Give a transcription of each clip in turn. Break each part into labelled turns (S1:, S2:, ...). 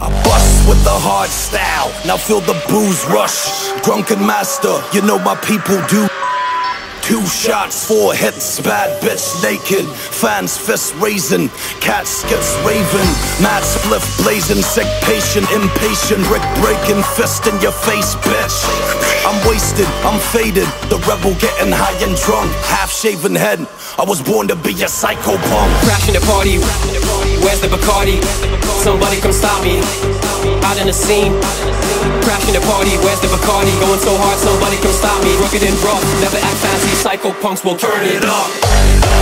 S1: I bust with the hard style, now feel the booze rush. Drunken master, you know my people do. Two shots, four hits, bad bitch naked. Fans fist raising, cat skips raving. Mad spliff blazing, sick patient, impatient. Brick breaking, fist in your face, bitch. I'm wasted, I'm faded. The rebel getting high and drunk. Half shaven head, I was born to be a psycho punk.
S2: Crashing the party, where's the Bacardi? Somebody come stop me. Out in the scene, crashing the party, where's the Bacardi? Going so hard, somebody come stop me. Rugged and rough, never act fancy. Psyko Punkz will turn it up.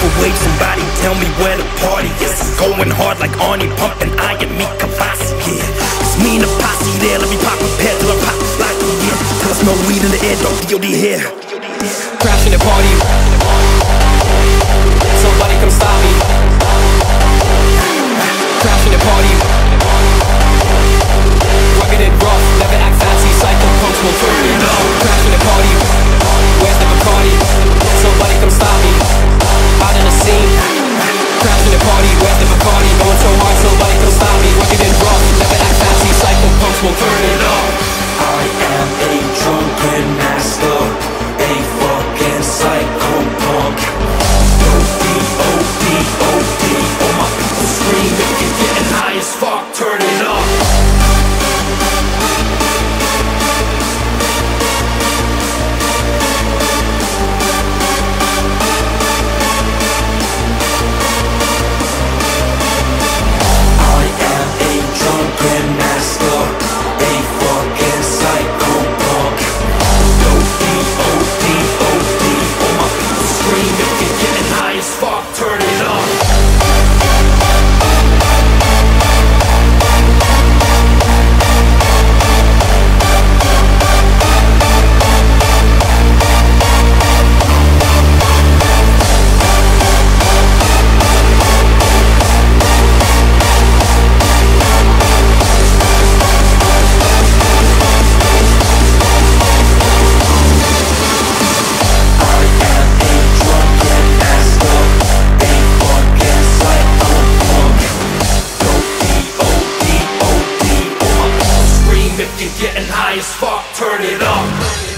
S1: See the apple wave, somebody tell me where the party is. Going hard like Arnie, pumping iron, me Kavasi, yeah. It's me and the posse there, let me pop a pair till I pop like yeah. Us no weed in the air, don't DOD here.
S2: crashing the party.
S3: Fuck, it up.